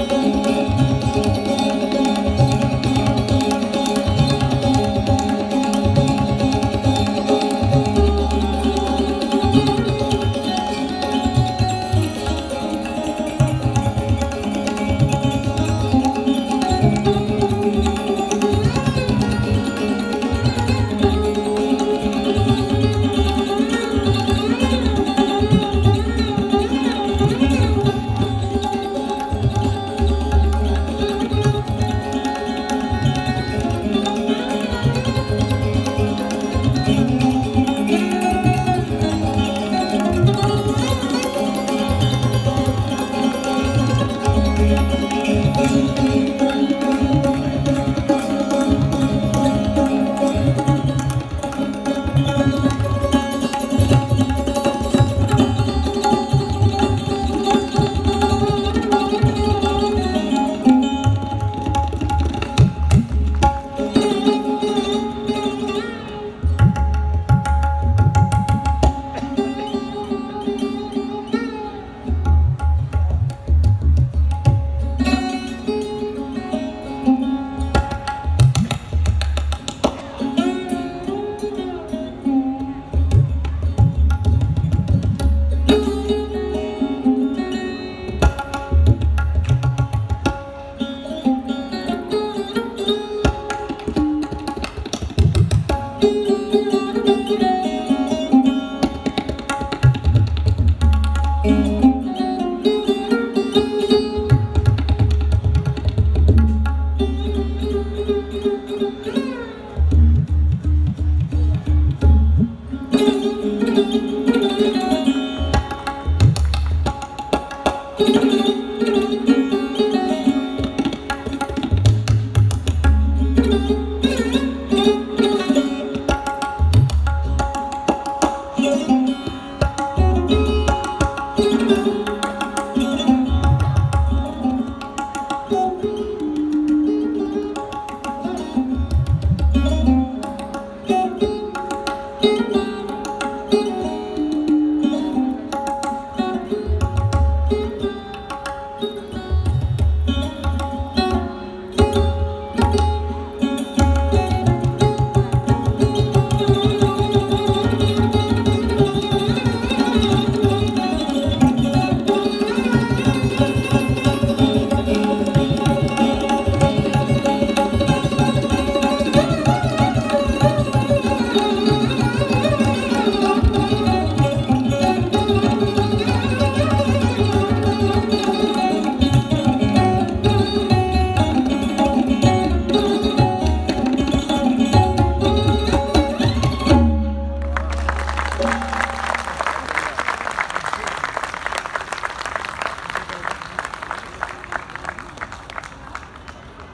Thank you. you.